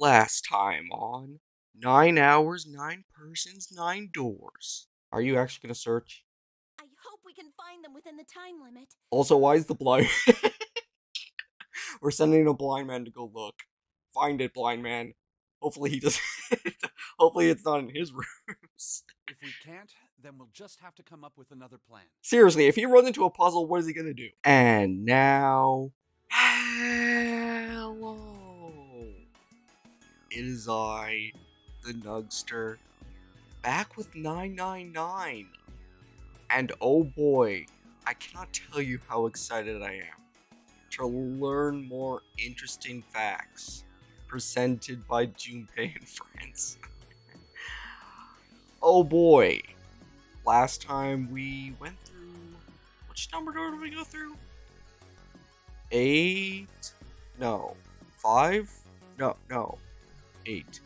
Last time on Nine Hours, Nine Persons, Nine Doors. Are you actually going to search? I hope we can find them within the time limit. Also, why is the blind. We're sending a blind man to go look. Find it, blind man. Hopefully he doesn't. Hopefully it's not in his rooms. If we can't, then we'll just have to come up with another plan. Seriously, if he runs into a puzzle, what is he gonna do? And now, hello. It is I, the Nugster, back with 999. And oh boy, I cannot tell you how excited I am to learn more interesting facts presented by Junpei and friends. oh boy, last time we went through. Which number door did we go through? Eight? No. Five? No, no. Eight.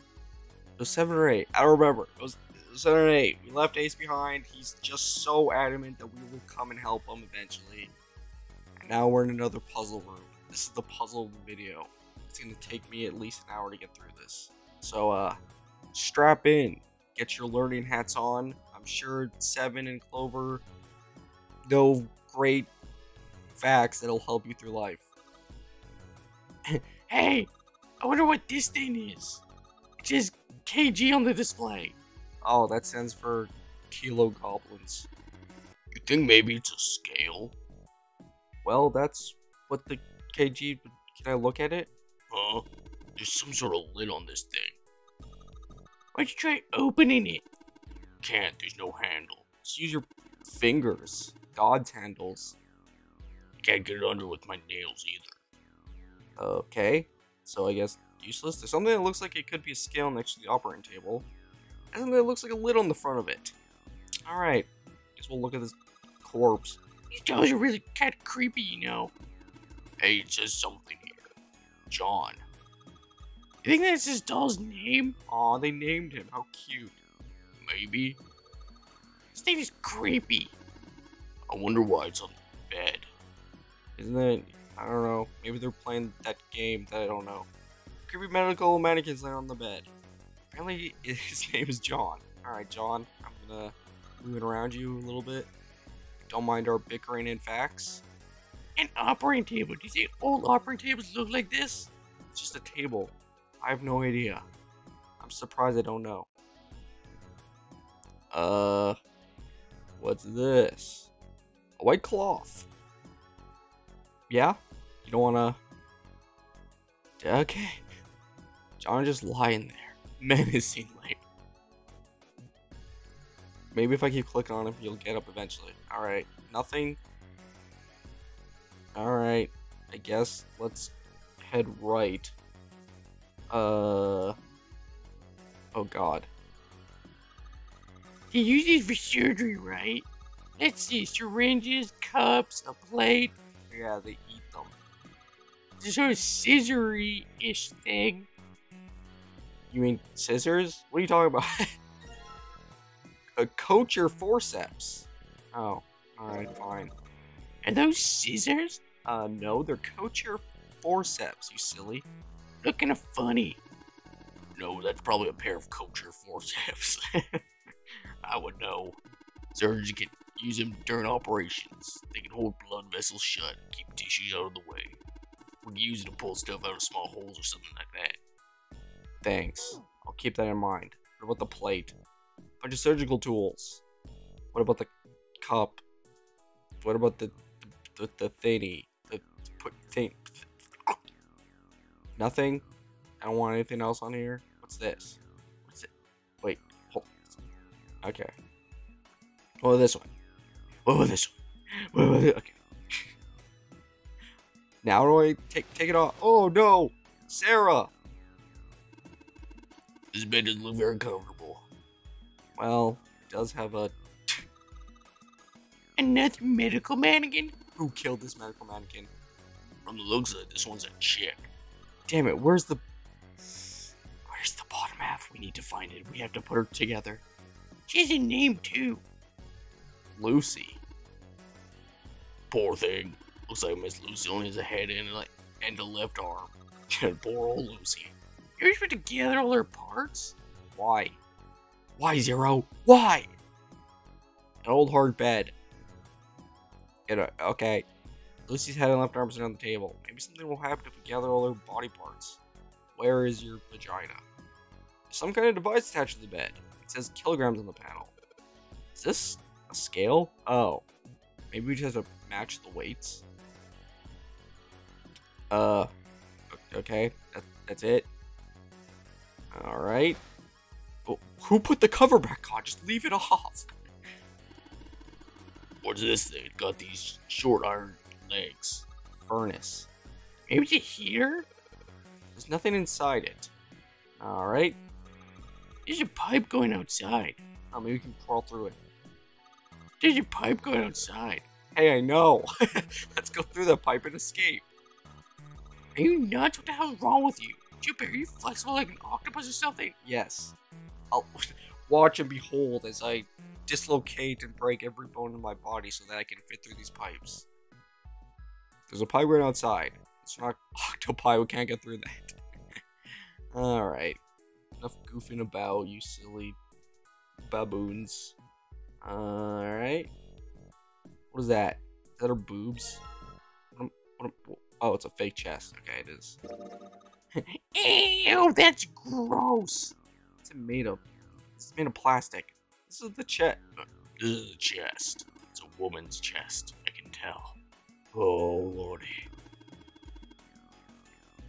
It was seven or eight. I don't remember. It was, it was seven or eight. We left Ace behind. He's just so adamant that we will come and help him eventually. And now we're in another puzzle room. This is the puzzle video. It's gonna take me at least an hour to get through this. So, uh, strap in. Get your learning hats on. I'm sure Seven and Clover know great facts that'll help you through life. hey, I wonder what this thing is. It says KG on the display. Oh, that stands for Kilo Goblins. You think maybe it's a scale? Well, that's what the KG. Can I look at it? Huh? There's some sort of lid on this thing. Why'd you try opening it? Can't, there's no handle. Just use your fingers. God's handles. Can't get it under with my nails either. Okay, so I guess useless. There's something that looks like it could be a scale next to the operating table. And something that looks like a lid on the front of it. Alright, guess we'll look at this corpse. These dolls are really kind of creepy, you know. Hey, it says something here. John. You think that's his doll's name? Aw, they named him. How cute. Maybe. This thing is creepy. I wonder why it's on the bed. Isn't it? I don't know. Maybe they're playing that game that I don't know. Creepy medical mannequins laying on the bed. Apparently, his name is John. Alright, John. I'm gonna move it around you a little bit. Don't mind our bickering and facts. An operating table. Do you think old operating tables look like this? It's just a table. I have no idea. I'm surprised I don't know. Uh, what's this? A white cloth. Yeah? You don't wanna... Okay. John just lying there. Menacingly. Maybe if I keep clicking on him, he'll get up eventually. Alright, nothing. Alright, I guess let's head right. Uh... Oh god. You use for surgery, right? Let's see, syringes, cups, a plate. Yeah, they eat them. A sort of scissory-ish thing. You mean scissors? What are you talking about? a Kocher forceps. Oh, alright, fine. Are those scissors? Uh, no, they're Kocher forceps, you silly. Looking of funny. No, that's probably a pair of Kocher forceps. I would know. Surgeons can use them during operations. They can hold blood vessels shut, and keep tissues out of the way. We can use it to pull stuff out of small holes or something like that. Thanks. I'll keep that in mind. What about the plate? Bunch of surgical tools. What about the cup? What about the the, the thingy? The put thing. Nothing. I don't want anything else on here. What's this? What's it? Wait. Hold. Okay. Oh, this one. Oh, this one. Oh, this- okay. now do I take take it off? Oh no, Sarah. This bed doesn't look very comfortable. Well, it does have a. Another medical mannequin? Who killed this medical mannequin? From the looks of it, this one's a chick. Damn it, where's the. Where's the bottom half? We need to find it. We have to put her together. She has a name too. Lucy. Poor thing. Looks like Miss Lucy only has a head and a, and a left arm. Poor old Lucy. You supposed to gather all their parts? Why? Why, Zero? Why? An old hard bed. It, uh, okay. Lucy's head and left arms are on the table. Maybe something will happen if we gather all her body parts. Where is your vagina? Some kind of device attached to the bed. It says kilograms on the panel. Is this a scale? Oh. Maybe we just have to match the weights. Uh, okay, that, that's it. All right. Oh, who put the cover back on? Just leave it off. What's this thing? got these short iron legs. Furnace. Maybe it's heater? There's nothing inside it. Alright. There's a pipe going outside. Oh, maybe we can crawl through it. There's a pipe going outside. Hey, I know. Let's go through the pipe and escape. Are you nuts? What the hell's wrong with you? Jupiter, are you flexible like an octopus or something? Yes. I'll watch and behold as I dislocate and break every bone in my body so that I can fit through these pipes. There's a pipe right outside. It's not octopi, we can't get through that. Alright. Enough goofing about, you silly baboons. Alright. What is that? Is that her boobs? What am, what am, oh, it's a fake chest. Okay, it is. Ew, that's gross. What's it made of? It's made of plastic. This is the chest. This is the chest. It's a woman's chest. I can tell. Oh lordy.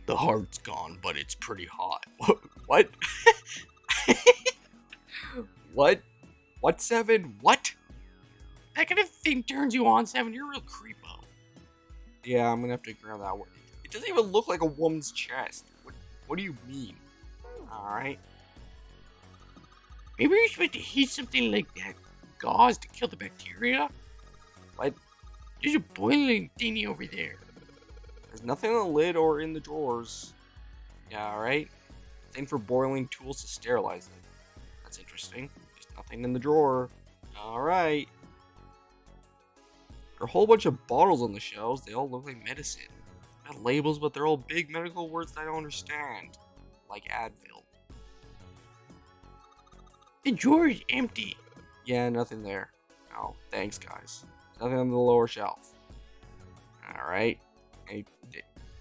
The heart's gone, but it's pretty hot. what? what? What, Seven? What? That kind of thing turns you on, Seven. You're a real creepo. Yeah, I'm gonna have to on that one. It doesn't even look like a woman's chest. What, do you mean? Alright. Maybe you're supposed to heat something like that gauze to kill the bacteria? What? There's a boiling thingy over there. There's nothing on the lid or in the drawers. Yeah, alright. Thing for boiling tools to sterilize it. That's interesting. There's nothing in the drawer. Alright. There are a whole bunch of bottles on the shelves. They all look like medicine. Labels, but they're all big medical words that I don't understand. Like Advil. The drawer is empty. Yeah, nothing there. Oh, thanks, guys. Nothing on the lower shelf. Alright.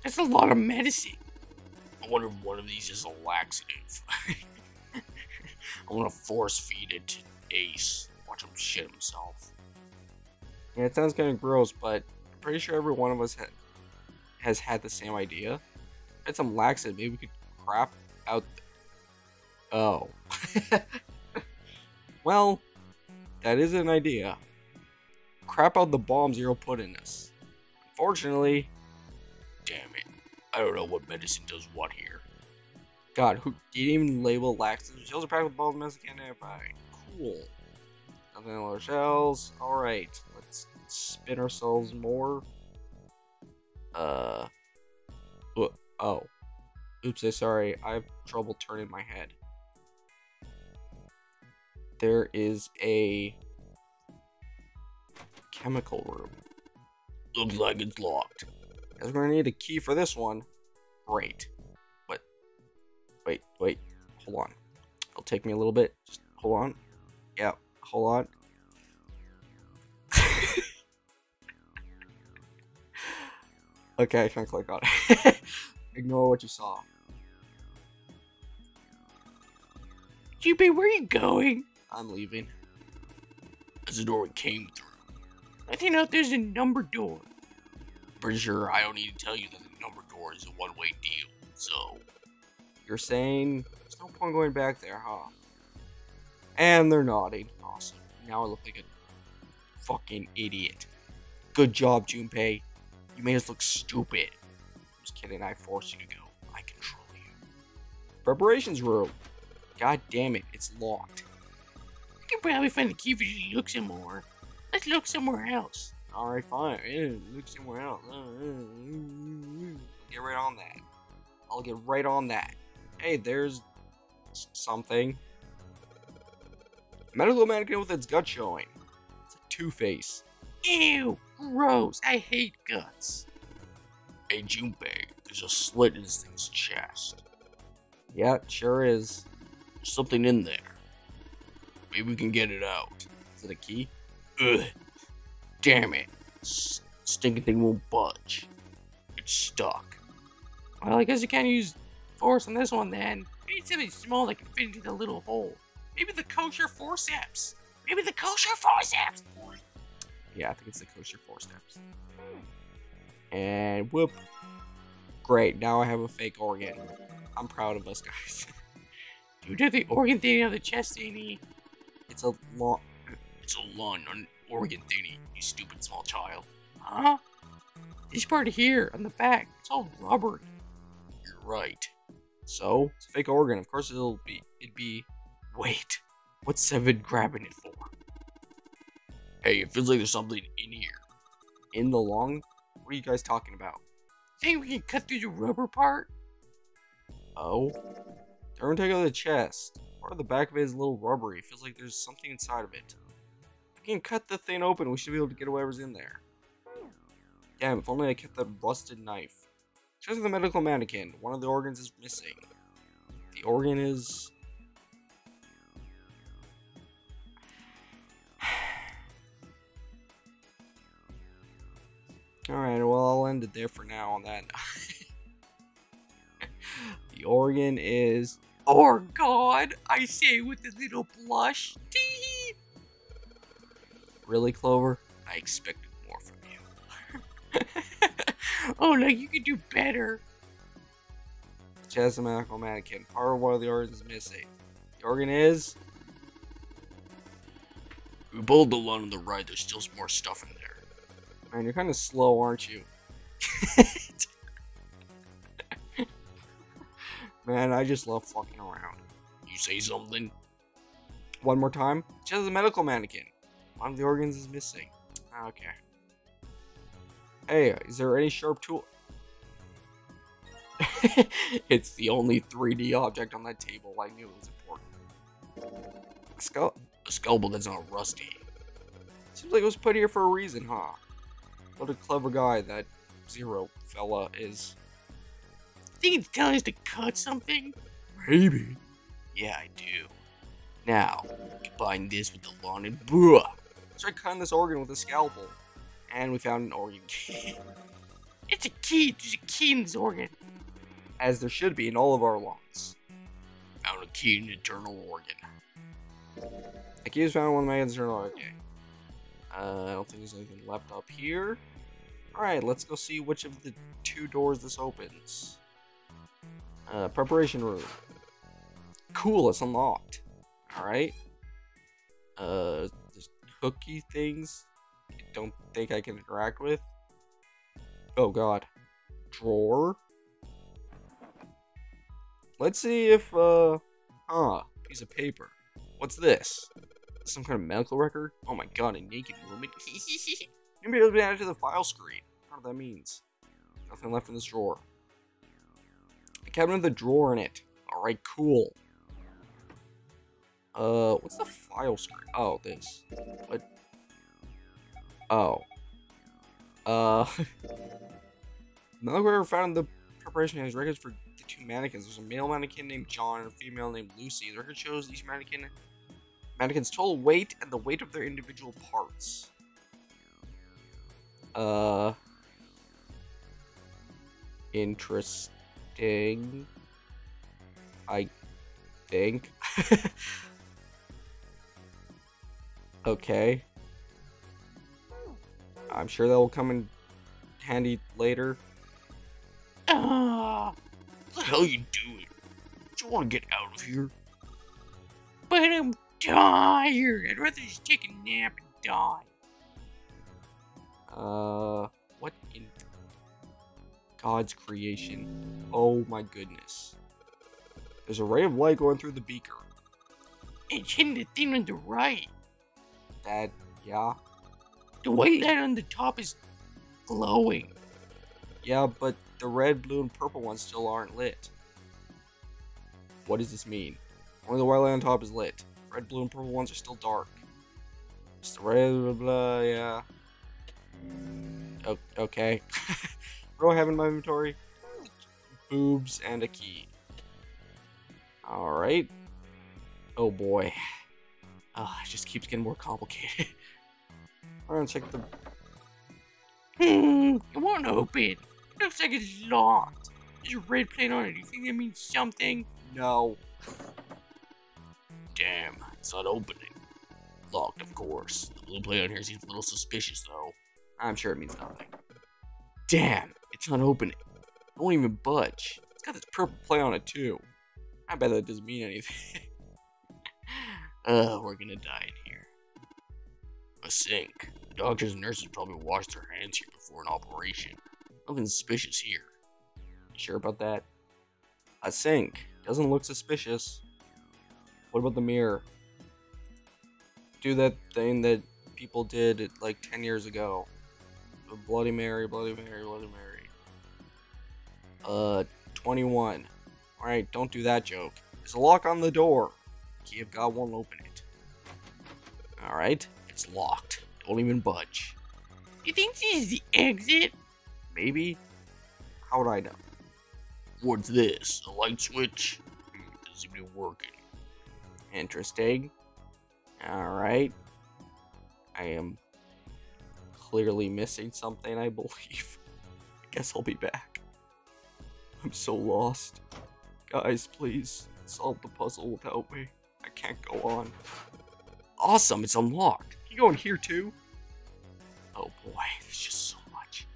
That's a lot of medicine. I wonder if one of these is a laxative. I want to force feed it to Ace. Watch him shit himself. Yeah, it sounds kind of gross, but I'm pretty sure every one of us has had the same idea. Had some laxative. Maybe we could crap out. Oh. well, that is an idea. Crap out the bombs you'll put in us. Unfortunately, damn it. I don't know what medicine does what here. God, who didn't even label laxatives? Shells are packed with balls, medicine can't identify. Cool. Nothing in our shells. Alright, let's spin ourselves more. Uh. Oh. Oops, I sorry. I have trouble turning my head. There is a chemical room. Looks like it's locked. Guess we're gonna need a key for this one. Great. But wait, wait, hold on. It'll take me a little bit. Just hold on. Yeah, hold on. Okay, I can't click on it. Ignore what you saw. GP, where are you going? I'm leaving. That's the door we came through. I think out there's a number door. Pretty sure I don't need to tell you that the number door is a one-way deal, so... You're saying there's no point going back there, huh? And they're nodding. Awesome. Now I look like a fucking idiot. Good job, Junpei. You made us look stupid. Just kidding, I forced you to go. I control you. Preparations room. Uh, God damn it, it's locked. I can probably find the key if you look some more. Let's look somewhere else. Alright, fine. Look somewhere else. Uh, uh, get right on that. I'll get right on that. Hey, there's something. A medical mannequin with its gut showing. It's a two-face. Ew, gross. I hate guts. Hey, Junpei, there's a slit in this thing's chest. Yeah, sure is. There's something in there. Maybe we can get it out. Is it a key? Ugh. Damn it. Stinking thing won't budge. It's stuck. Well, I guess you can't use force on this one then. We need something small that can fit into the little hole. Maybe the kosher forceps. Maybe the kosher forceps. Yeah, I think it's the kosher forceps. And whoop. Great, now I have a fake organ. I'm proud of us, guys. you did the organ thingy on the chest thingy. It's a long... It's a long organ thingy, you stupid small child. Huh? This part here, on the back, it's all rubber. You're right. So, it's a fake organ. Of course it'll be... It'd be... Wait. What's Seven grabbing it for? Hey, it feels like there's something in here. In the long? What are you guys talking about? Think we can cut through the rubber part? Oh? Turn take out the chest. Part of the back of it is a little rubbery. Feels like there's something inside of it. If we can cut the thing open, we should be able to get whatever's in there. Damn, if only I kept that rusted knife. Check the medical mannequin. One of the organs is missing. The organ is... Alright, well, I'll end it there for now on that. the organ is... Oh, God! I say with a little blush. Tee Really, Clover? I expected more from you. oh, like you could do better. Chest medical mannequin. Part of one of the organs is missing. The organ is... We pulled the one on the right. There's still more stuff in there. Man, you're kind of slow, aren't you? Man, I just love fucking around. You say something? One more time. Just a medical mannequin. One of the organs is missing. Ah, okay. Hey, is there any sharp tool? it's the only 3D object on that table. I knew it was important. A, skull a scalpel that's not rusty. Seems like it was put here for a reason, huh? What a clever guy that Zero fella is. Think he's telling us to cut something? Maybe. Yeah, I do. Now, combine this with the lawn and bruh. Start cutting this organ with a scalpel. And we found an organ key. it's a key. There's a key in this organ. As there should be in all of our lawns. Found a key in the eternal organ. The key is found one of my internal organ. Uh, I don't think there's anything left up here. Alright, let's go see which of the two doors this opens. Uh, preparation room. Cool, it's unlocked. Alright. Uh, there's hooky things I don't think I can interact with. Oh god. Drawer. Let's see if, uh, huh, piece of paper. What's this? Some kind of medical record? Oh my god, a naked woman? Maybe it'll be added to the file screen. I don't know what that means. Nothing left in this drawer. A cabinet with a drawer in it. Alright, cool. Uh, what's the file screen? Oh, this. What? Oh. Uh. Record found in the preparation has records for the two mannequins. There's a male mannequin named John and a female named Lucy. The record shows each mannequin mannequin's total weight and the weight of their individual parts. Uh, interesting. I think. okay. I'm sure that will come in handy later. Ah, what the hell are you doing? Do you want to get out of here? But I'm tired. I'd rather just take a nap and die. Uh, what in God's creation? Oh my goodness. There's a ray of light going through the beaker. It's hitting the thing on the right. That, yeah. The white light on the top is glowing. Yeah, but the red, blue, and purple ones still aren't lit. What does this mean? Only the white light on top is lit. Red, blue, and purple ones are still dark. Just the red, blah, blah, yeah. Oh, okay. what do I have in my inventory? Boobs and a key. Alright. Oh boy. Oh, it just keeps getting more complicated. I'm gonna check the... Hmm, it won't open. Looks like it's locked. There's a red plate on it. Do you think that means something? No. Damn, it's not opening. Locked, of course. The blue plate on here seems a little suspicious, though. I'm sure it means nothing. Damn, it's not opening. It won't even budge. It's got this purple plate on it, too. I bet that doesn't mean anything. uh, we're gonna die in here. A sink. Doctors and nurses probably wash their hands here before an operation. Nothing suspicious here. You sure about that? A sink. Doesn't look suspicious. What about the mirror? Do that thing that people did like 10 years ago. Bloody Mary, Bloody Mary, Bloody Mary. Uh, 21. Alright, don't do that joke. There's a lock on the door. Key of God won't open it. Alright, it's locked. Don't even budge. You think this is the exit? Maybe? How would I know? What's this? A light switch? Hmm, doesn't be working. Interesting. Alright. I am clearly missing something, I believe. I guess I'll be back. I'm so lost. Guys, please, solve the puzzle without me. I can't go on. Awesome, it's unlocked. You go in here too? Oh boy, there's just so much.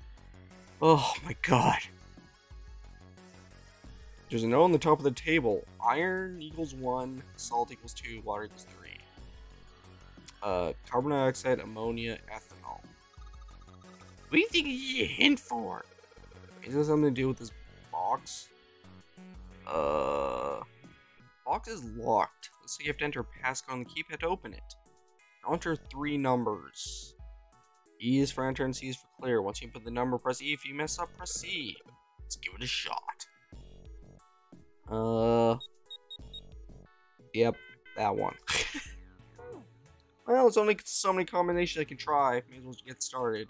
Oh my god. There's a note on the top of the table. Iron equals 1, salt equals 2, water equals 3. Uh, carbon dioxide, ammonia, ethanol. What do you think a hint for? Is this something to do with this box? Uh, box is locked. Like you have to enter a passcode on the keypad to open it. enter three numbers. E is for enter and C is for clear. Once you put the number, press E. If you mess up, press C. Let's give it a shot. Uh, yep, that one. well, there's only so many combinations I can try. May as well just get started.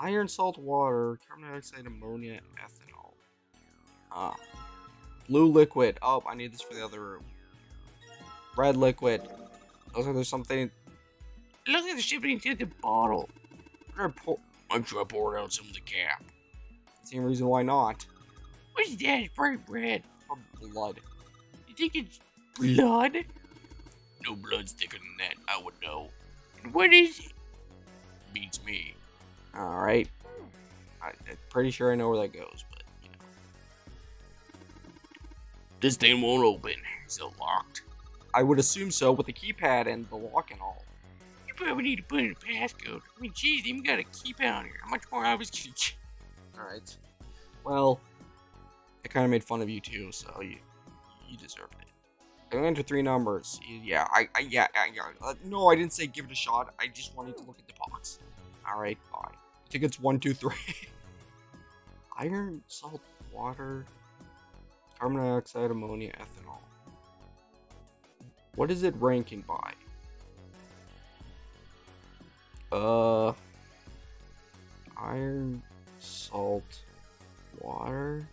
Iron, salt, water, carbon dioxide, ammonia, and ethanol. Ah. Blue liquid. Oh, I need this for the other room. Red liquid. Looks like there's something. Looks like there's something into the bottle. I'm trying to pour it out some of the cap. Same reason why not. What's that? It's bright red. Or blood. You think it's blood? No blood's thicker than that, I would know. What is it? Beats me. Alright. I'm pretty sure I know where that goes, but, you know. This thing won't open. Is it locked? I would assume so, with the keypad and the lock and all. You probably need to put in a passcode. I mean, geez, even got a keypad on here. How much more obvious can you? Alright. Well, I kind of made fun of you too, so you you deserved it. I'm gonna three numbers. Yeah, I, I yeah, I. Uh, no, I didn't say give it a shot. I just wanted to look at the box. All right, fine. I think it's one, two, three. Iron, salt, water, carbon dioxide, ammonia, ethanol. What is it ranking by? Uh, iron, salt, water.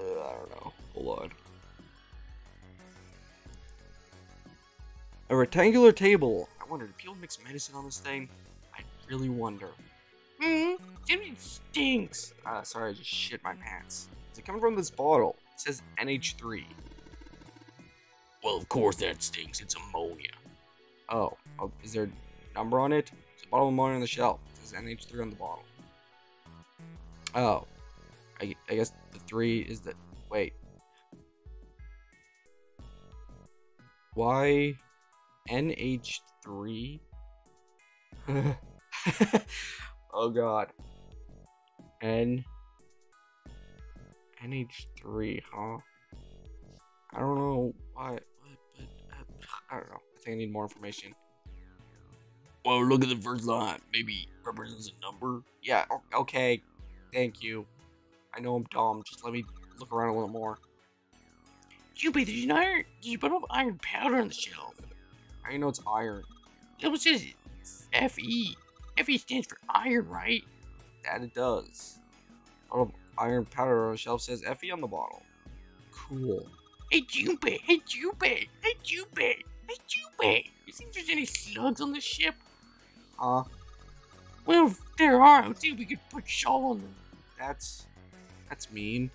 Uh, I don't know. Hold on. A rectangular table. I wonder, do people mix medicine on this thing? I really wonder. Hmm, something stinks. Uh, sorry, I just shit my pants. Is it coming from this bottle? It says NH3. Well, of course that stinks. It's ammonia. Oh, oh is there a number on it? There's a bottle of ammonia on the shelf. It says NH3 on the bottle. Oh. I, I guess the three is the... Wait. Why NH3? oh god. N NH3, huh? I don't know why, but, but uh, I don't know. I think I need more information. Well, look at the first line. Maybe represents a number. Yeah. Okay. Thank you. I know I'm dumb. Just let me look around a little more. You but there's an iron. You put up iron powder on the shelf. I know it's iron. It was just Fe. Fe stands for iron, right? That it does. A little iron powder on the shelf says Fe on the bottle. cool. Hey, Junpei! Hey, Junpei! Hey, Junpei! Hey, Junpei! You think there's any slugs on the ship? Huh? Well, if there are, I think we could put Shaw on them. That's... That's mean.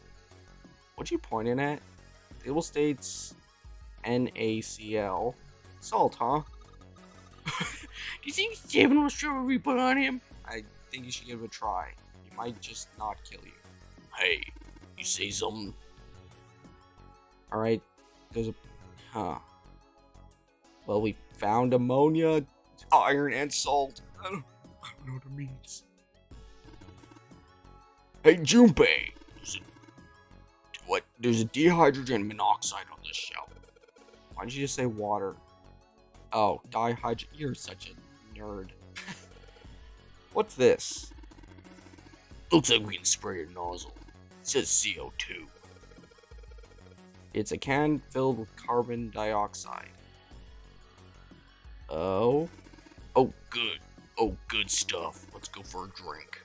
What are you pointing at? Table states NaCl. Salt, huh? Do you think Seven will show what we put on him? I think you should give it a try. He might just not kill you. Hey, you say something? Alright, there's a... Huh. Well, we found ammonia, iron, and salt. I don't, I don't know what it means. Hey, Junpei! There's a, dihydrogen monoxide on this shelf. Why did you just say water? Oh, dihydrogen. You're such a nerd. What's this? Looks like we can spray a nozzle. It says CO2. It's a can filled with carbon dioxide. Oh? Oh, good. Oh, good stuff. Let's go for a drink.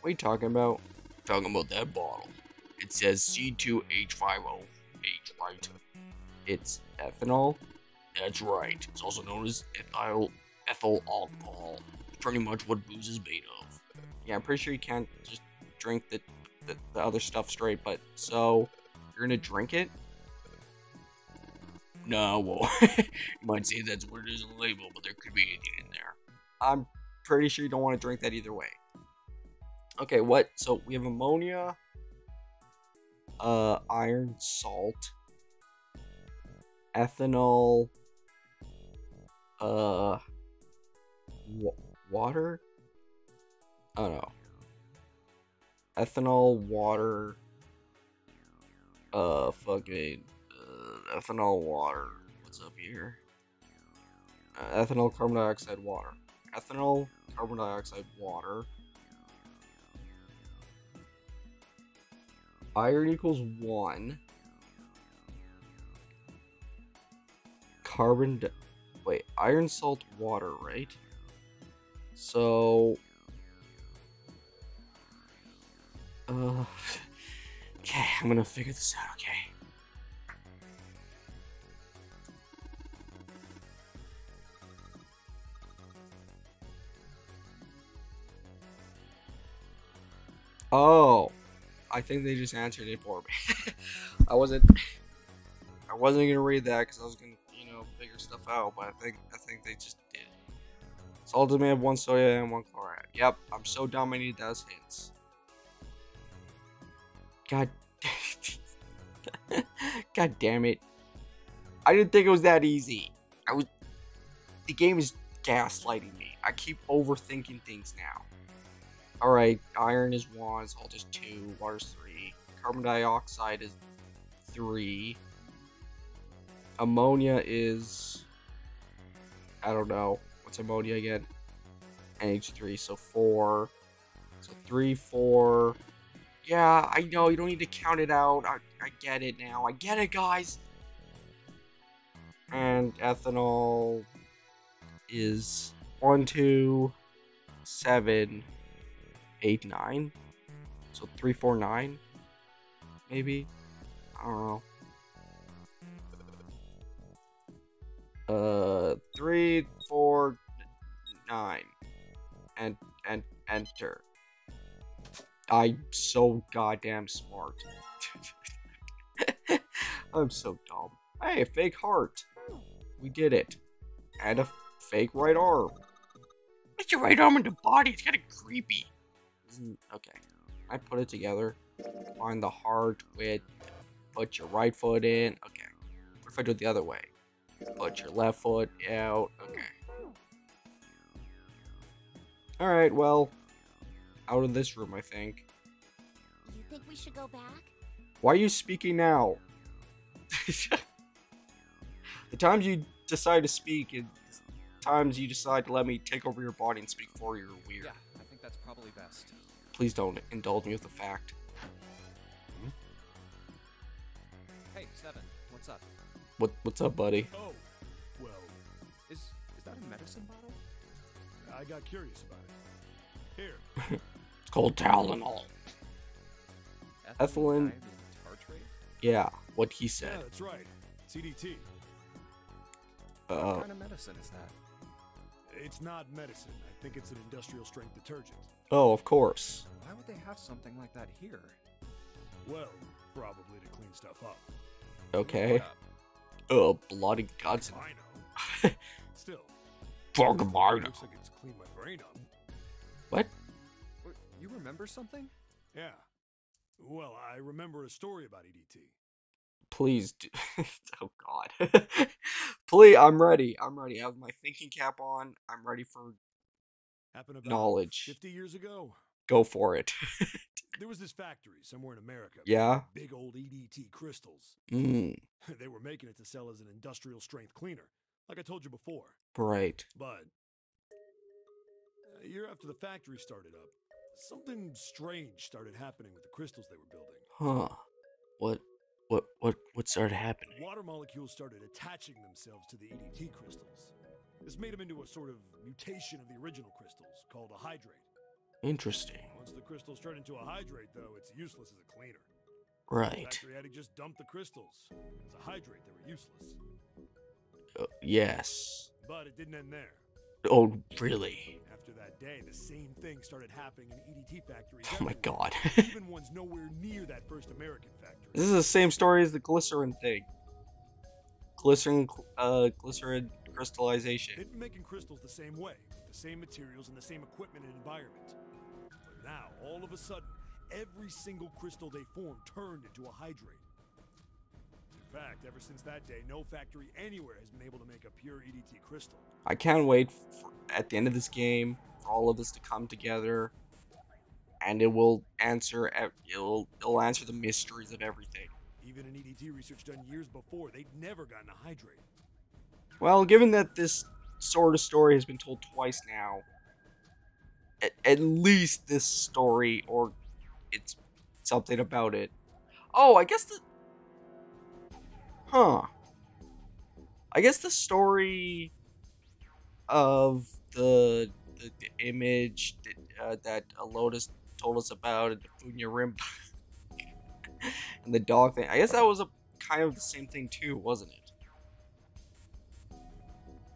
What are you talking about? Talking about that bottle. It says C2H5OH, right? It's ethanol? That's right. It's also known as ethyl ethyl alcohol. Pretty much what booze is made of. Yeah, I'm pretty sure you can't just drink the, the, the other stuff straight, but so you're gonna drink it? No, well, you might say that's what it is on the label, but there could be anything in there. I'm pretty sure you don't want to drink that either way. Okay, what? So we have ammonia, uh, iron, salt, ethanol, uh, wa water. Oh no. Ethanol, water, uh, fucking uh, ethanol, water. What's up here? Uh, ethanol, carbon dioxide, water. Ethanol, carbon dioxide, water. Iron equals one. Carbon, wait, iron, salt, water, right? So, uh, okay, I'm gonna figure this out. Okay. Oh, I think they just answered it for me. I wasn't, I wasn't gonna read that because I was gonna, you know, figure stuff out. But I think, I think they just did. Salt may have one soda and one chloride. Yep, I'm so dumb. I need those hints. God, God damn it! I didn't think it was that easy. I was. The game is gaslighting me. I keep overthinking things now. Alright, iron is 1, salt is 2, water is 3, carbon dioxide is 3, ammonia is... I don't know. What's ammonia again? NH3, so 4. So 3, 4. Yeah, I know, you don't need to count it out. I, I get it now. I get it, guys! And ethanol is 1, 2, 7, eight nine, so three four nine, maybe. I don't know. Uh, three four nine, and and enter. I'm so goddamn smart. I'm so dumb. Hey, fake heart. We did it. And a fake right arm. What's your right arm in the body? It's kind of creepy. Mm, okay. I put it together. Find the heart with put your right foot in. Okay. What if I do it the other way? Put your left foot out. Okay. Alright, well. Out of this room, I think. You think we should go back? Why are you speaking now? the times you decide to speak and times you decide to let me take over your body and speak for you are weird. Yeah, I think that's probably best. Please don't indulge me with the fact. Hmm? Hey, Seven, what's up? What What's up, buddy? Oh, well, Is is that a medicine bottle? I got curious about it. Here, It's called Tylenol. Ethylene- tartrate? Yeah, what he said. Yeah, that's right. EDT. Uh, what kind of medicine is that? It's not medicine. I think it's an industrial strength detergent. Oh, of course. Why would they have something like that here? Well, probably to clean stuff up. Okay. Up? Uh, oh, bloody guts. I know. Still. Fuck it mine. Looks like it's cleaned my brain up. What? What, You remember something? Yeah. Well, I remember a story about EDT. Please do. oh God. Please, I'm ready. I'm ready. I have my thinking cap on. I'm ready for Happened about Knowledge. 50 years ago. go for it. There was this factory somewhere in America. yeah. Big old EDT crystals. Mm. they were making it to sell as an industrial strength cleaner, like I told you before. Right. But a year after the factory started up, something strange started happening with the crystals they were building. Huh. What? What? What? What started happening? Water molecules started attaching themselves to the EDT crystals. This made them into a sort of mutation of the original crystals called a hydrate. Interesting. Once the crystals turn into a hydrate, though, it's useless as a cleaner. The Right. factory had to just dump the crystals. As a hydrate, they were useless. Uh, yes. But it didn't end there. Oh, really? After that day, the same thing started happening in EDT factories. Oh my God. even ones nowhere near that first American factory. This is the same story as the glycerin thing. Glycerin, uh, glycerin crystallization. They've been making crystals the same way, with the same materials and the same equipment and environment. But now, all of a sudden, every single crystal they formed turned into a hydrate. In fact, ever since that day, no factory anywhere has been able to make a pure EDT crystal. I can't wait for, at the end of this game for all of this to come together, and it will answer. It'll it'll answer the mysteries of everything. Even in EDT research done years before, they'd never gotten a hydrate. Well, given that this sort of story has been told twice now, at, at least this story or it's something about it. Oh, I guess the. Huh. I guess the story of the the, the image that, uh, that Lotus told us about and the Funya Rim and the dog thing. I guess that was a kind of the same thing too, wasn't it?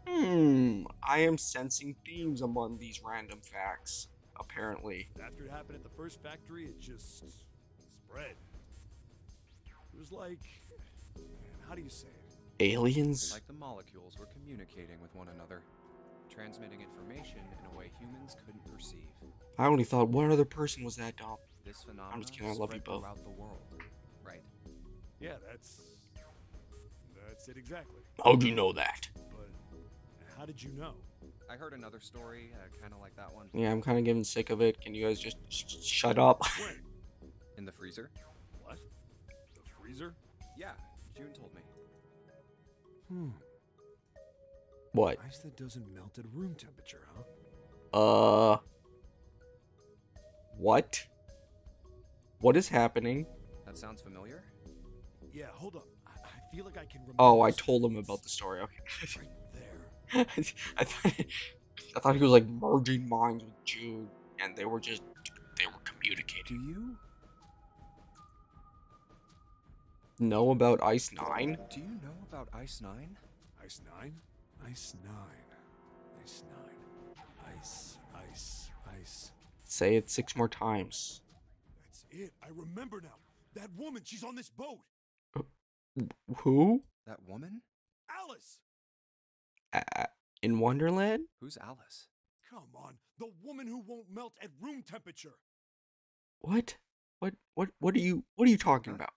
Hmm, I am sensing themes among these random facts, apparently. After it happened at the first factory, it just spread. It was like, man, how do you say it? Aliens? Like the molecules were communicating with one another, transmitting information in a way humans couldn't perceive. I only thought one other person was that dumb. This phenomenon just kidding, I love you both. throughout the world, right? Yeah, that's that's it exactly. How'd you know that? But how did you know? I heard another story, uh, kind of like that one. Yeah, I'm kind of getting sick of it. Can you guys just sh- sh- shut up? When? In the freezer? What? The freezer? Yeah, June told me. Hmm. what? Ice that doesn't melt at room temperature, huh? Uh. What? What is happening? That sounds familiar? Yeah, hold up. I, I feel like I can remember. Oh, I told him about the story. Okay. Right. I thought I thought he was like merging minds with Jude, and they were just they were communicating. Do you? Know about Ice Nine? Do you know about Ice 9? Ice nine? Ice nine. Ice nine. Ice, ice, ice. Say it six more times. That's it. I remember now. That woman, she's on this boat. Uh, who? That woman? Alice! Uh, in Wonderland? Who's Alice? Come on. The woman who won't melt at room temperature. What? What? What? What are you? What are you talking about?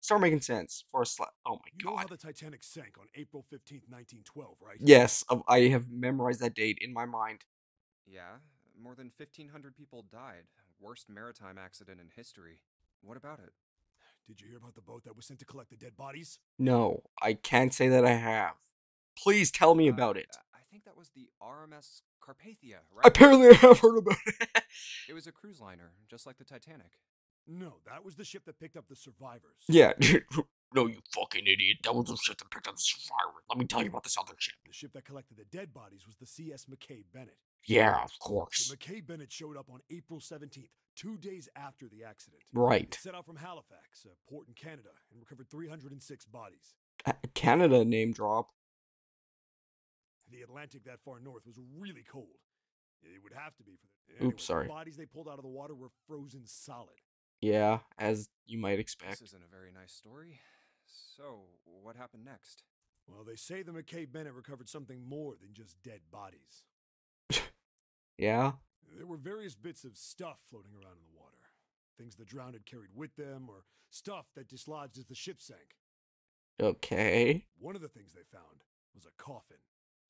Start making sense for a sla- Oh my You know how the Titanic sank on April 15th, 1912, right? Yes, I have memorized that date in my mind. Yeah, more than 1,500 people died. Worst maritime accident in history. What about it? Did you hear about the boat that was sent to collect the dead bodies? No, I can't say that I have. Please tell me Uh, about it. I think that was the RMS Carpathia, right? Apparently, I have heard about it. It was a cruise liner, just like the Titanic. No, that was the ship that picked up the survivors. yeah. no, you fucking idiot. That was the ship that picked up the survivors. Let me tell you about this other ship. The ship that collected the dead bodies was the CS Mackay-Bennett. Yeah, of course. So Mackay-Bennett showed up on April 17th, two days after the accident. Right. He set out from Halifax, a port in Canada, and recovered 306 bodies. Canada name drop. The Atlantic that far north was really cold. It would have to be for the anyway, Oops, sorry. The bodies they pulled out of the water were frozen solid. Yeah, as you might expect. This isn't a very nice story. So, what happened next? Well, they say the Mackay-Bennett recovered something more than just dead bodies. yeah? There were various bits of stuff floating around in the water. Things the drowned had carried with them, or stuff that dislodged as the ship sank. Okay. One of the things they found was a coffin.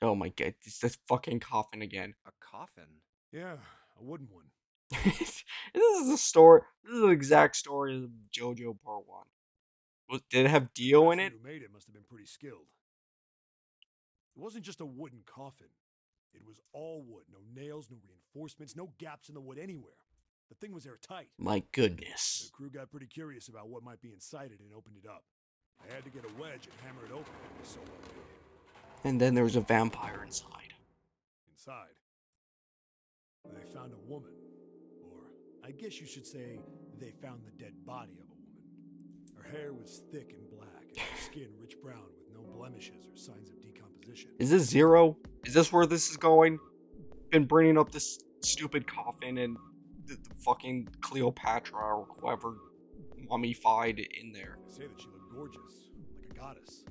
Oh my god, it's this fucking coffin again. A coffin? Yeah, a wooden one. this is the story. This is the exact story of JoJo Part One. Was, did it have Dio in it? Who made it must have been pretty skilled. It wasn't just a wooden coffin. It was all wood, no nails, no reinforcements, no gaps in the wood anywhere. The thing was airtight. My goodness. The crew got pretty curious about what might be inside it and opened it up. They had to get a wedge and hammer it open. So and then there was a vampire inside. Inside, they found a woman. Or, I guess you should say, they found the dead body of a woman. Her hair was thick and black, and her skin rich brown with no blemishes or signs of decomposition. Is this zero? Is this where this is going? Been bringing up this stupid coffin and the, the fucking Cleopatra or whoever mummified in there. They say that she looked gorgeous, like a goddess.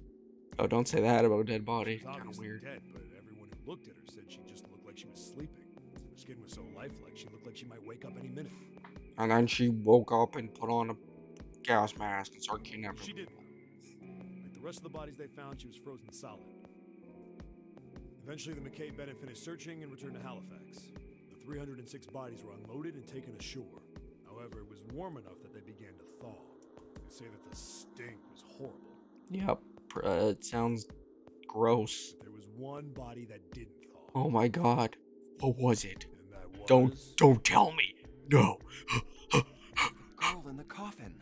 Oh, don't say that about a dead body. Kind of weird. Dead, but everyone who looked at her said she just looked like she was sleeping. Her skin was so lifelike, she looked like she might wake up any minute. And then she woke up and put on a gas mask and started kidnapping. She did. Like the rest of the bodies they found, she was frozen solid. Eventually, the Mackay-Bennett finished searching and returned to Halifax. The 306 bodies were unloaded and taken ashore. However, it was warm enough that they began to thaw. They say that the stink was horrible. Yep. Uh, it sounds gross. There was one body that didn't thaw. Oh my god. What was it? Was... Don't don't tell me. No. girl in the coffin.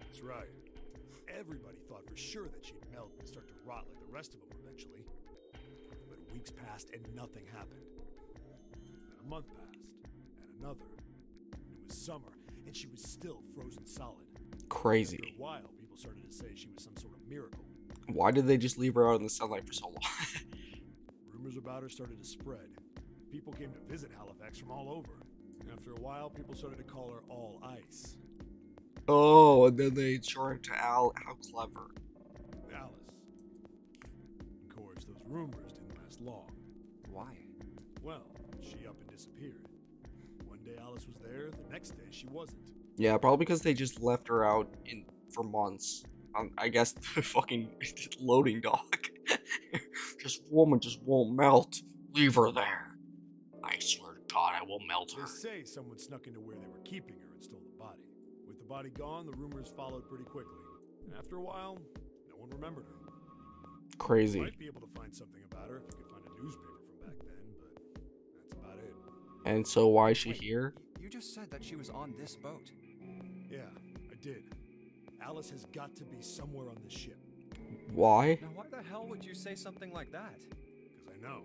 That's right. Everybody thought for sure that she'd melt and start to rot like the rest of them eventually. But weeks passed and nothing happened. And a month passed, and another. It was summer, and she was still frozen solid. Crazy. After a while, people started to say she was some sort of miracle. Why did they just leave her out in the sunlight for so long? Rumors about her started to spread. People came to visit Halifax from all over. After a while, people started to call her All Ice. Oh, and then they turned to Al. How clever. Alice. Of course, those rumors didn't last long. Why? Well, she up and disappeared. One day Alice was there, the next day she wasn't. Yeah, probably because they just left her out in for months. Um, I guess the fucking loading dock. this woman just won't melt. Leave her there. I swear to God, I will melt her. They say someone snuck into where they were keeping her and stole the body. With the body gone, the rumors followed pretty quickly. And after a while, no one remembered her. Crazy. You might be able to find something about her if you could find a newspaper from back then, but that's about it. And so why is she Wait, here? You just said that she was on this boat. Yeah, I did. Alice has got to be somewhere on this ship. Why? Now, why the hell would you say something like that? Because I know.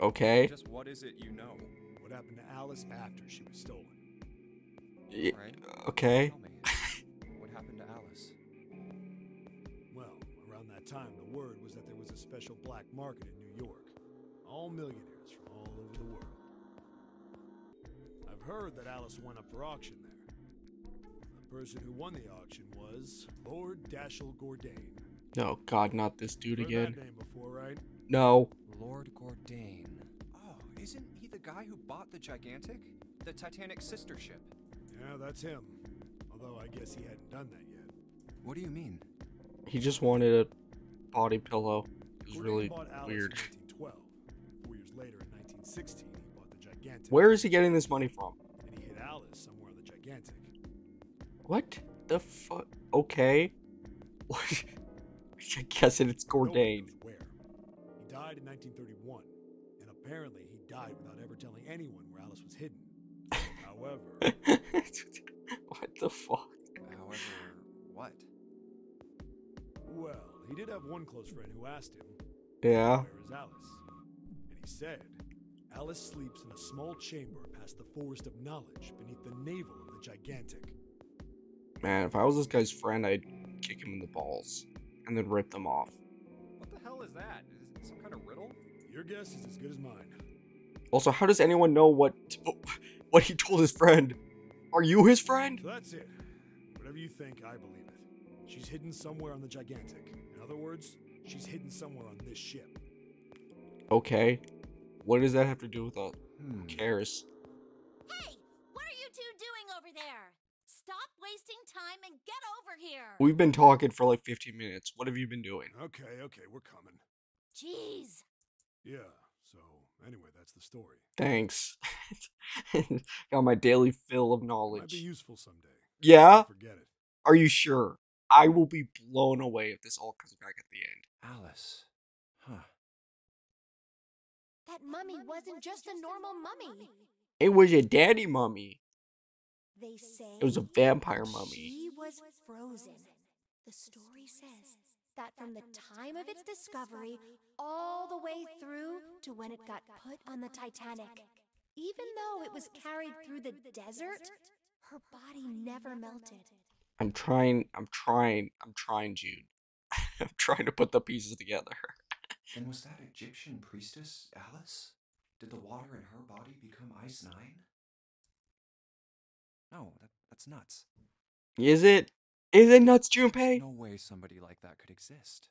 Okay. Just what is it you know? What happened to Alice after she was stolen? Y- Right? okay. Tell me. what happened to Alice? Well, around that time, the word was that there was a special black market in New York. All millionaires from all over the world. I've heard that Alice went up for auction there. The person who won the auction was Lord Dashiell Gordain. No, God, not this dude Heard again. that name before, right? No. Lord Gordain. Oh, isn't he the guy who bought the Gigantic? The Titanic sister ship? Yeah, that's him. Although I guess he hadn't done that yet. What do you mean? He just wanted a body pillow. It was Gordain really weird. Four years later, in 1916, he bought the Gigantic. Where is he getting this money from? And he hit Alice somewhere on the Gigantic. What the fuck? Okay. I guess it's Nobody Gordain. knows where. He died in 1931, and apparently he died without ever telling anyone where Alice was hidden. However, what the fuck? However, what? well, he did have one close friend who asked him, Yeah. Where is Alice? And he said, Alice sleeps in a small chamber past the Forest of Knowledge beneath the navel of the Gigantic. Man, if I was this guy's friend, I'd kick him in the balls and then rip them off. What the hell is that? Is it some kind of riddle? Your guess is as good as mine. Also, how does anyone know what what he told his friend? Are you his friend? So that's it. Whatever you think, I believe it. She's hidden somewhere on the Gigantic. In other words, she's hidden somewhere on this ship. Okay. What does that have to do with us? Hmm. Who cares? Stop wasting time and get over here. We've been talking for like 15 minutes. What have you been doing? Okay, okay, we're coming. Jeez. Yeah, so anyway, that's the story. Thanks. Got my daily fill of knowledge. Might be knowledge. useful someday. Yeah? Forget it. Are you sure? I will be blown away if this all comes back at the end. Alice. Huh. That mummy wasn't just a normal mummy. It was your daddy mummy. They say It was a vampire mummy. She was frozen. The story says that from the time of its discovery all the way through to when it got put on the Titanic, even though it was carried through the desert, her body never melted. I'm trying, I'm trying, I'm trying, Jude. I'm trying to put the pieces together. and was that Egyptian priestess Alice? Did the water in her body become Ice Nine? No, that, that's nuts. Is it? Is it nuts, Junpei? no way somebody like that could exist.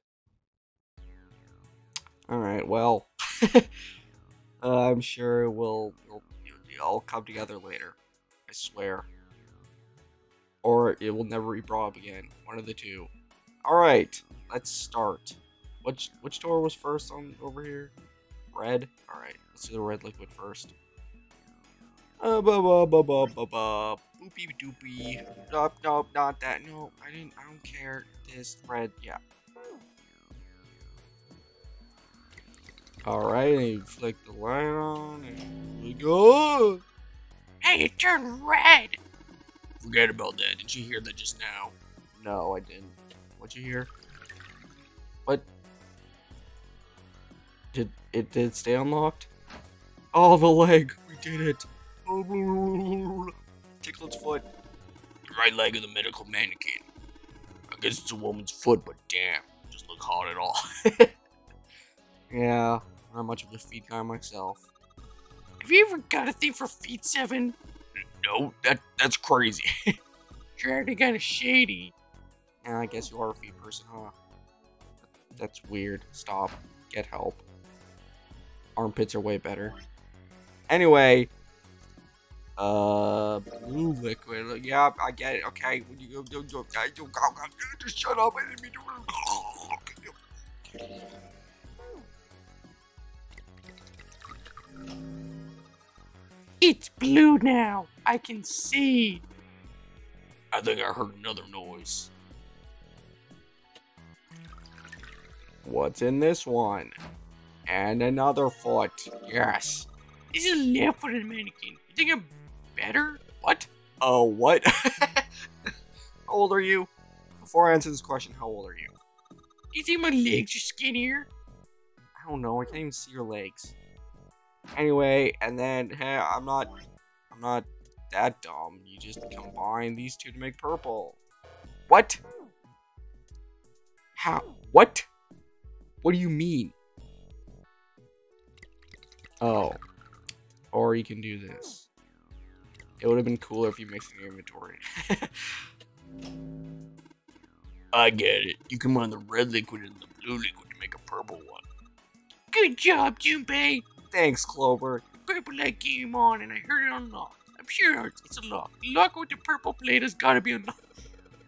Alright, well. uh, I'm sure we'll, it'll all come together later. I swear. Or it will never be brought up again. One of the two. Alright, let's start. Which which door was first on over here? Red? Alright, let's do the red liquid first. Uh, ba ba ba ba ba ba. Boopy doopy. Nope, nope, not that. No, I didn't. I don't care. This red, yeah. Alright, and you flick the light on, and we go. Hey, it turned red. Forget about that. Did you hear that just now? No, I didn't. What'd you hear? What? Did it did stay unlocked? Oh, the leg! We did it! Tickle its foot. The right leg of the medical mannequin. I guess it's a woman's foot, but damn, just look hot at all. Yeah, not much of a feet guy myself. Have you ever got a thing for feet seven? no, that that's crazy. You're acting kind of shady. Yeah, I guess you are a feet person, huh? That's weird. Stop. Get help. Armpits are way better. Anyway. Uh, blue liquid. Yeah, I get it. Okay, when you go, go, go, go, go, go, go, just shut up. I didn't mean to. It's blue now. I can see. I think I heard another noise. What's in this one? And another foot. Yes. This is left for the mannequin. You think I'm better? What? Oh, what? how old are you? Before I answer this question, how old are you? Do you think my legs are skinnier? I don't know. I can't even see your legs. Anyway, and then hey, I'm not, I'm not that dumb. You just combine these two to make purple. What? How? What? What do you mean? Oh. Or you can do this. It would have been cooler if you mixed in your inventory. I get it. You combine the red liquid and the blue liquid to make a purple one. Good job, Junpei. Thanks, Clover. Purple light came on and I heard it unlocked. I'm sure it's, it's unlocked. Lock with the purple plate has gotta be unlocked.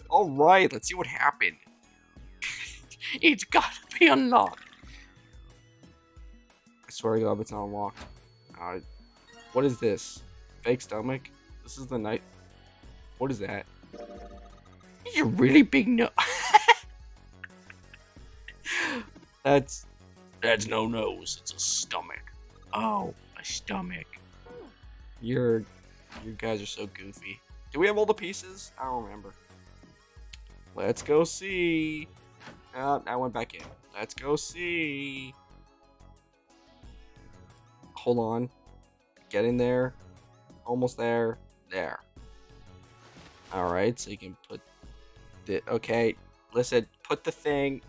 Alright, let's see what happened. It's gotta be unlocked. I swear to God, it's not unlocked. Uh, what is this? Fake stomach? This is the night. What is that? It's a really big nut. That's That's no nose, it's a stomach. oh, a stomach. you're. You guys are so goofy. Do we have all the pieces? I don't remember. Let's go see. Uh, I went back in. Let's go see. Hold on. Get in there. Almost there. There. Alright, so you can put the okay. Listen, put the thing.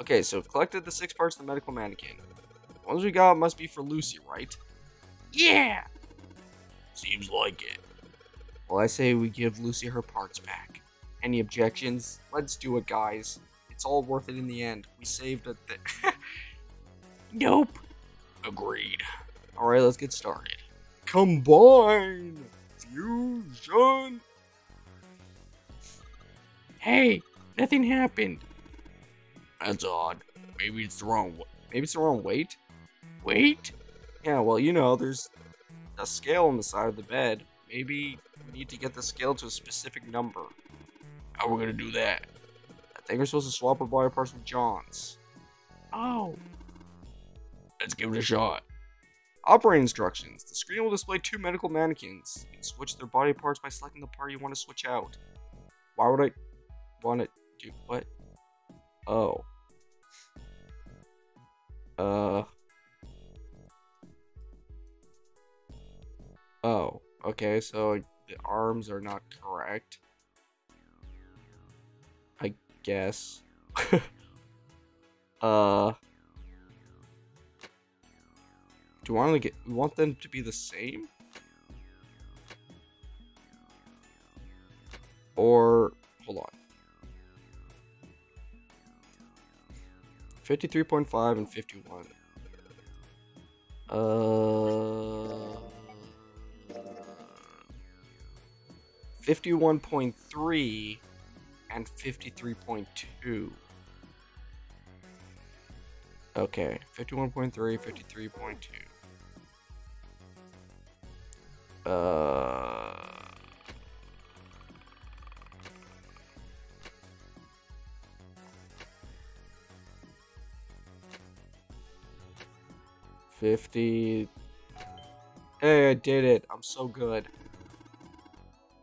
Okay, so we've collected the six parts of the medical mannequin. The ones we got must be for Lucy, right? Yeah! Seems like it. Well, I say we give Lucy her parts back. Any objections? Let's do it, guys. It's all worth it in the end. We saved a nope. Agreed. Alright, let's get started. Combine! Fusion! Hey, nothing happened. That's odd. Maybe it's the wrong Maybe it's the wrong weight? Weight? Yeah, well, you know, there's a scale on the side of the bed. Maybe we need to get the scale to a specific number. How are we gonna do that? I think we're supposed to swap our body parts with John's. Oh. Let's give it a shot. Operating instructions. The screen will display two medical mannequins. You can switch their body parts by selecting the part you want to switch out. Why would I want to do what? Oh. Uh. Oh, okay, so the arms are not correct. I guess. uh. Do you want to get? Want them to be the same, or hold on. Fifty-three point five and fifty-one. Uh. 51.3 and 53.2. Okay, 51.3, 53.2. Uh... Fifty. Hey, I did it. I'm so good.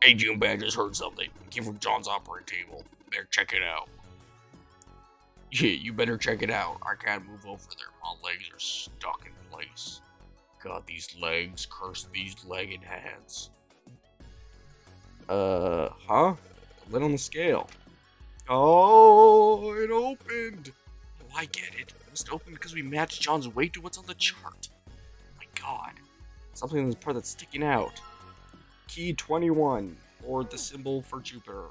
Hey, Junpei just heard something. It came from John's operating table. There, check it out. Yeah, you better check it out. I can't move over there. My legs are stuck in place. God, these legs. Curse these legged hands. Uh, huh? Lit on the scale. Oh, it opened. Oh, I get it. It must open because we matched John's weight to what's on the chart. Oh my god. Something in this part that's sticking out. Key 21, or the symbol for Jupiter.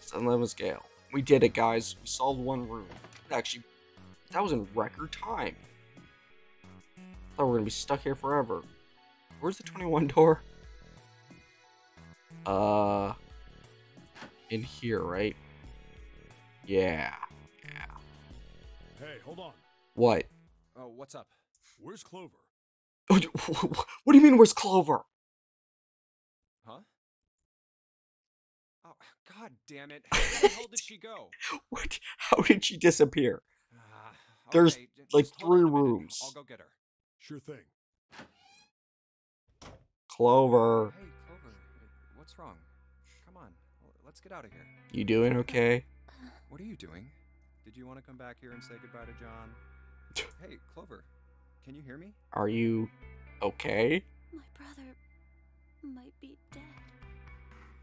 711 scale. We did it, guys. We solved one room. Actually, that was in record time. I thought we were going to be stuck here forever. Where's the 21 door? Uh, in here, right? Yeah, yeah. Hey, hold on. What? Oh, what's up? Where's Clover? What do you mean, where's Clover? Huh? Oh, god damn it. Where the hell did she go? What? How did she disappear? Uh, There's, okay, j- like, just hold three rooms. I'll go get her. Sure thing. Clover. Hey, Clover, what's wrong? Come on, let's get out of here. You doing okay? What are you doing? Did you want to come back here and say goodbye to John? hey, Clover, can you hear me? Are you okay? My brother might be dead.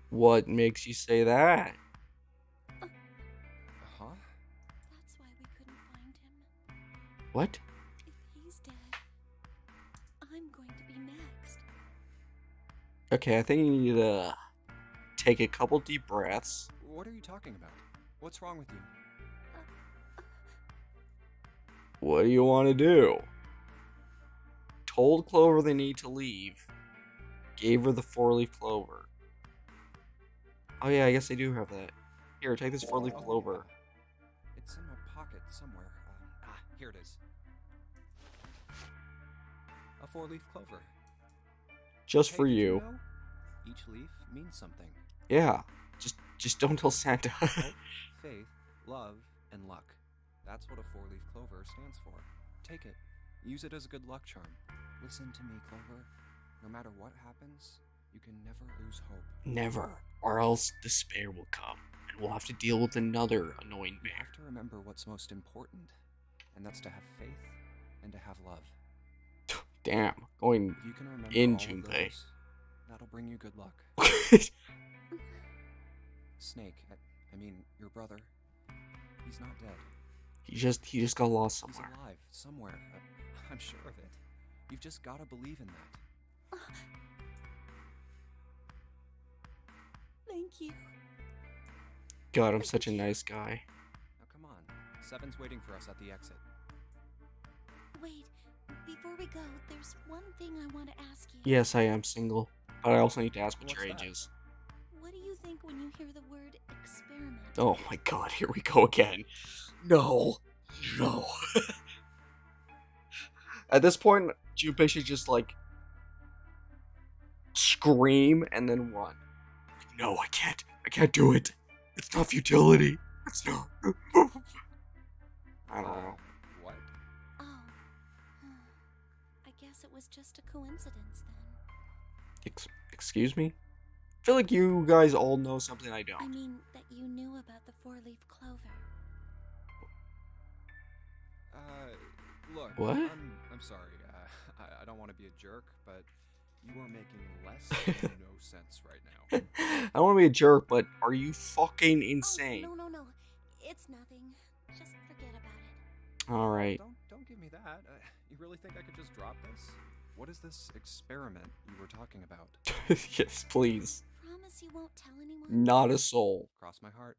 What makes you say that? Uh, huh? That's why we couldn't find him. What? Okay, I think you need to take a couple deep breaths. What are you talking about? What's wrong with you? What do you want to do? Told Clover they need to leave. Gave her the four leaf clover. Oh, yeah, I guess they do have that. Here, take this four leaf Oh, clover. It's in my pocket somewhere. Uh, ah, here it is. A four-leaf clover. Just Hey, for did you. know? Each leaf means something. Yeah. Just just don't tell Santa. Hope, faith, love, and luck. That's what a four-leaf clover stands for. Take it. Use it as a good luck charm. Listen to me, Clover. No matter what happens, you can never lose hope. Never. Or else despair will come. And we'll have to deal with another annoying You have to remember what's most important, and that's to have faith and to have love. Damn, going in Junpei. That'll bring you good luck. Snake, I, I, mean your brother. He's not dead. He just he just got lost somewhere. He's alive somewhere. I, I'm sure of it. You've just got to believe in that. Thank you. God, I'm such a nice guy. Now come on. Seven's waiting for us at the exit. Wait, before we go, there's one thing I want to ask you. Yes, I am single, but I also need to ask what What's your age that? is. What do you think when you hear the word experiment? Oh my god, here we go again. No. No. At this point, Junpei should just like scream and then run. No, I can't. I can't do it. It's not futility. It's not. I don't know. Just a coincidence then. Ex- excuse me? I feel like you guys all know something I I don't. I mean, that you knew about the four leaf clover. Uh, look. What? I'm, I'm sorry. Uh, I, I don't want to be a jerk, but you are making less than no sense right now. I don't want to be a jerk, but are you fucking Oh, insane? no, no, no. It's nothing. Just forget about it. All right. Don't don't give me that. Uh, you really think I could just drop this? What is this experiment you were talking about? yes, please. Promise you won't tell anyone? Not a soul. Cross my heart.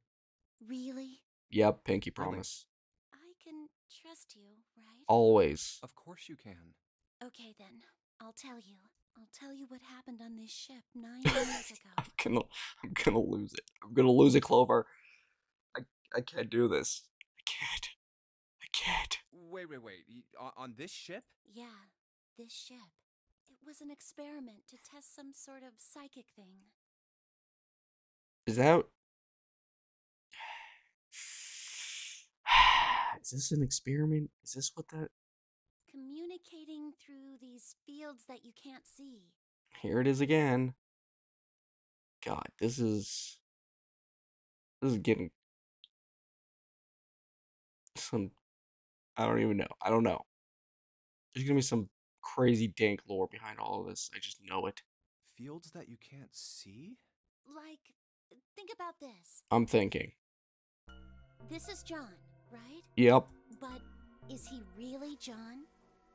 Really? Yep, pinky Really? promise. I can trust you, right? Always. Of course you can. Okay then. I'll tell you. I'll tell you what happened on this ship nine years ago. I'm gonna, I'm gonna lose it. I'm gonna lose it, Clover. I, I can't do this. I can't. I can't. Wait, wait, wait. On, on this ship? Yeah, this ship. It was an experiment to test some sort of psychic thing. Is that? Is this an experiment? Is this what that? Communicating through these fields that you can't see. Here it is again. God, this is. This is getting. Some. I don't even know. I don't know. There's gonna be some crazy dank lore behind all of this. I just know it. Fields that you can't see? Like, think about this. I'm thinking. This is John, right? Yep. But is he really John?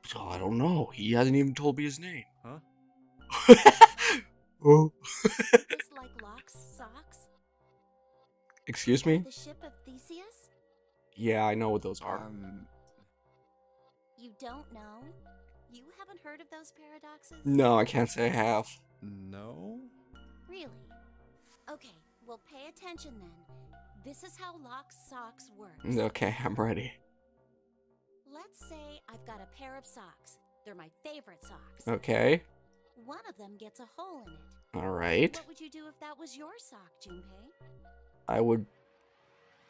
So I don't know. He hasn't even told me his name. Huh? oh. This like Locke's socks? Excuse me? The ship of Theseus? Yeah, I know what those are. Um, You don't know? Those paradoxes? No, I can't say I have. no? Really? Okay, well, pay attention then. This is how Locke's socks work. Okay, I'm ready. Let's say I've got a pair of socks. They're my favorite socks. Okay. One of them gets a hole in it. All right. What would you do if that was your sock, Junpei? I would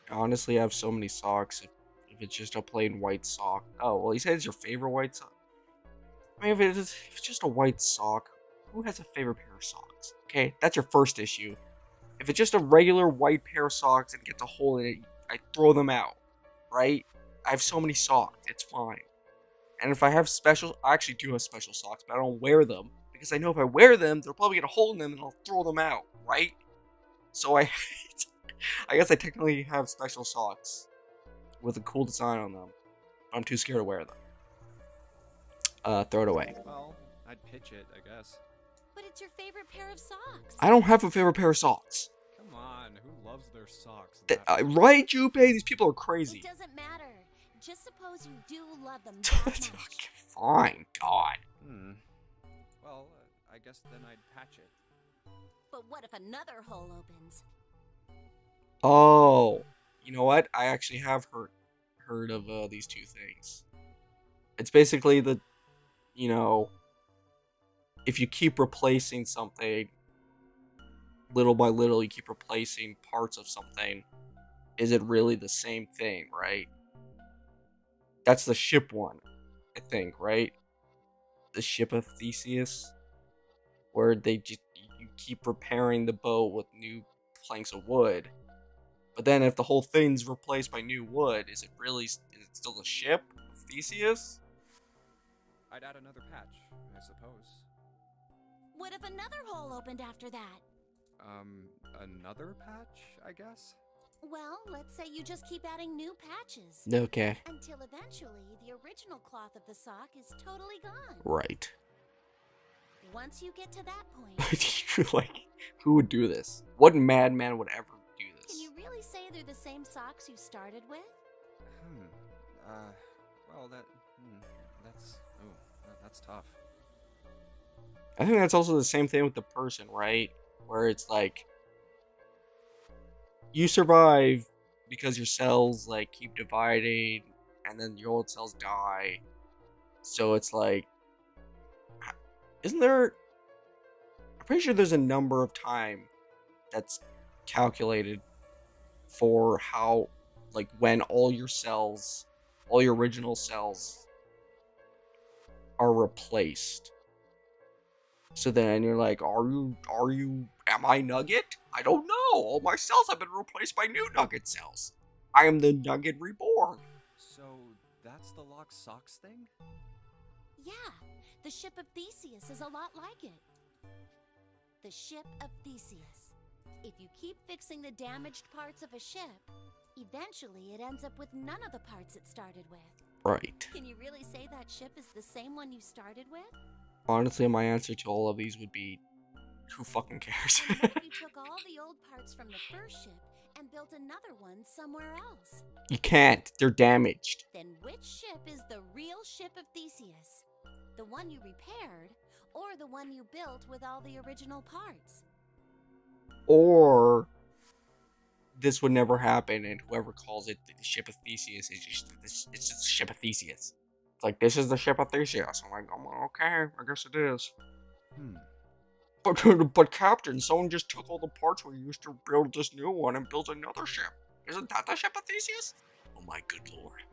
honestly have so many socks if, if it's just a plain white sock. Oh, well, you said it's your favorite white sock. I mean, if it's, if it's just a white sock, who has a favorite pair of socks? Okay, that's your first issue. If it's just a regular white pair of socks and gets a hole in it, I throw them out, right? I have so many socks, it's fine. And if I have special, I actually do have special socks, but I don't wear them because I know if I wear them, they'll probably get a hole in them and I'll throw them out, right? So I, I guess I technically have special socks with a cool design on them. I'm too scared to wear them. Uh, throw it away. Well, I'd pitch it, I guess. But it's your favorite pair of socks. I don't have a favorite pair of socks. Come on, who loves their socks? Th- that uh, right, Jupe? These people are crazy. It doesn't matter. Just suppose you do love them that much. Fine, God. Hmm. Well, uh, I guess then I'd patch it. But what if another hole opens? Oh, you know what? I actually have heard heard of uh, these two things. It's basically the, you know, if you keep replacing something, little by little, you keep replacing parts of something. Is it really the same thing, right? That's the ship one, I think, right? The ship of Theseus, where they just you keep repairing the boat with new planks of wood. But then, if the whole thing's replaced by new wood, is it really is it still a ship of Theseus? I'd add another patch, I suppose. What if another hole opened after that? Um, another patch, I guess? Well, let's say you just keep adding new patches. Okay. Until eventually the original cloth of the sock is totally gone. Right. Once you get to that point. like, who would do this? What madman would ever do this? Can you really say they're the same socks you started with? Hmm. Uh, well, that. Hmm, that's. That, that's tough. I think that's also the same thing with the person, right? Where it's like you survive because your cells like keep dividing and then your old cells die. So it's like isn't there I'm pretty sure there's a number of time that's calculated for how like when all your cells all your original cells are replaced so then you're like, are you, are you, am I Nugget? I don't know. All my cells have been replaced by new Nugget cells. I am the Nugget reborn. So that's the Locke's socks thing? Yeah, the ship of Theseus is a lot like it. The ship of Theseus. If you keep fixing the damaged parts of a ship, eventually it ends up with none of the parts it started with. Right. Can you really say that ship is the same one you started with? Honestly, my answer to all of these would be, who fucking cares? you took all the old parts from the first ship and built another one somewhere else. You can't. They're damaged. Then which ship is the real ship of Theseus? The one you repaired, or the one you built with all the original parts? Or this would never happen, and whoever calls it the ship of Theseus is just it's just the ship of Theseus. It's like this is the ship of Theseus. I'm like, oh, okay, I guess it is. Hmm. But but Captain, someone just took all the parts we used to build this new one and built another ship. Isn't that the ship of Theseus? Oh my good lord.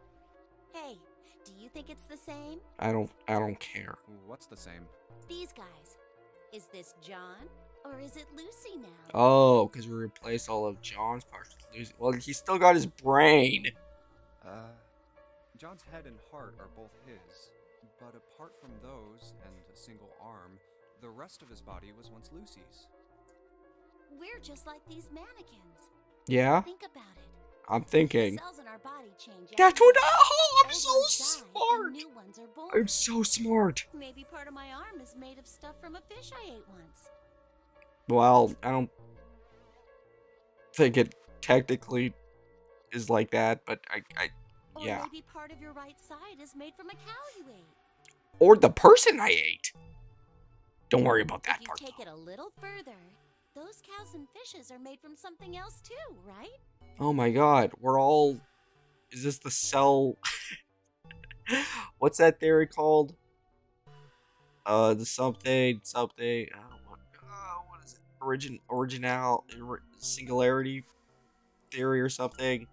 Hey, do you think it's the same? I don't I don't care. What's the same? These guys. Is this John or is it Lucy now? Oh, because we replaced all of John's parts with Lucy. Well, he's still got his brain. Uh, John's head and heart are both his, but apart from those and a single arm, the rest of his body was once Lucy's. We're just like these mannequins. Yeah? Think about it. I'm thinking. Cells in our body change. That's what I, oh, I'm Old so die, smart. New ones are born. I'm so smart. Maybe part of my arm is made of stuff from a fish I ate once. Well, I don't think it technically is like that, but I, I yeah. Or maybe part of your right side is made from a cow you ate. Or the person I ate. Don't worry about that if you part. take it a little further, those cows and fishes are made from something else too, right? Oh my god, we're all. Is this the cell? What's that theory called? Uh, the something, something. Uh, what, what is it? Origin, original, singularity theory or something?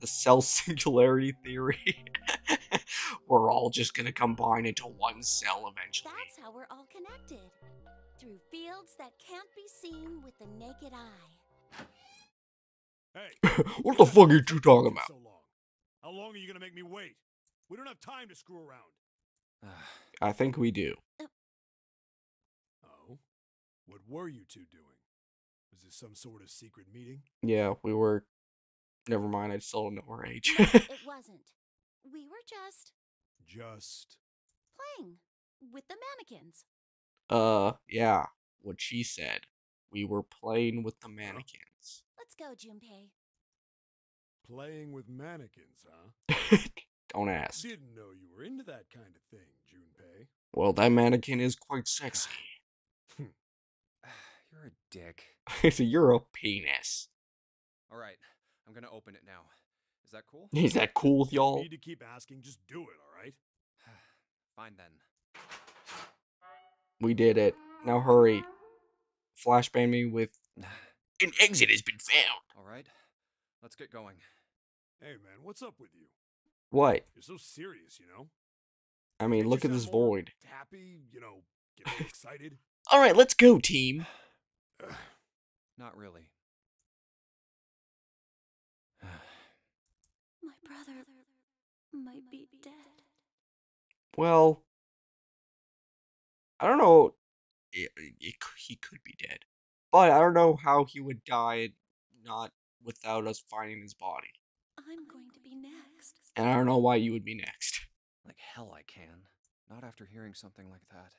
The cell singularity theory. we're all just gonna combine into one cell eventually. That's how we're all connected. Through fields that can't be seen with the naked eye. Hey, what the fuck are you two talking about? so long? How long are you gonna make me wait? We don't have time to screw around. I think we do. What were you two doing? Was this some sort of secret meeting? Yeah, we were. Never mind, I still don't know our age. No, it wasn't. We were just Just playing with the mannequins. uh, yeah, what she said. We were playing with the mannequins. Let's go, Junpei. playing with mannequins, huh? don't ask. Didn't know you were into that kind of thing, Junpei. Well, that mannequin is quite sexy. You're a dick. so you're a penis. All right, I'm gonna open it now. Is that cool? Is that cool with y'all? Need to keep asking, just do it, all right? Fine then. We did it. Now hurry. Flashbang me with. An exit has been found. All right, let's get going. Hey, man, what's up with you? What? You're so serious, you know? I mean, Can't look at this void. Happy, you know, getting excited. All right, let's go, team. Not really. My brother might be dead. Well, I don't know. It, it, uh, he could be dead, but I don't know how he would die not without us finding his body. I'm going to be next. And I don't know why you would be next. Like hell I can. Not after hearing something like that.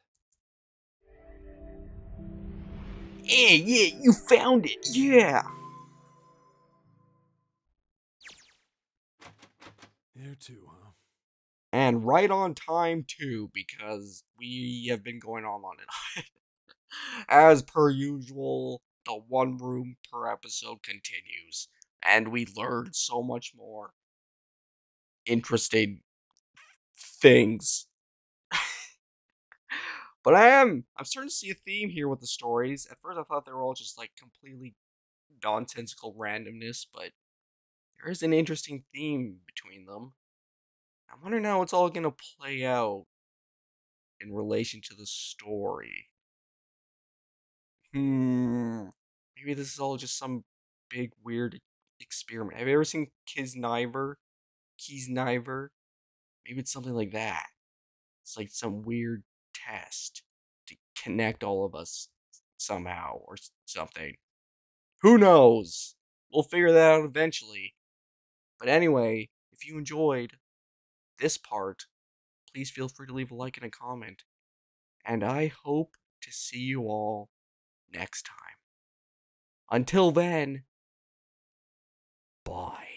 Hey, yeah, you found it. Yeah. There too, huh? And right on time too, because we have been going on on it. As per usual, the one room per episode continues, and we learn so much more interesting things. But I am I'm starting to see a theme here with the stories. At first I thought they were all just like completely nonsensical randomness, but there is an interesting theme between them. I'm wondering how it's all gonna play out in relation to the story. Hmm. Maybe this is all just some big weird experiment. Have you ever seen Kiznaiver? Kiznaiver? Maybe it's something like that. It's like some weird test to connect all of us somehow or something. Who knows? We'll figure that out eventually. But anyway, if you enjoyed this part, please feel free to leave a like and a comment. And I hope to see you all next time. Until then, bye.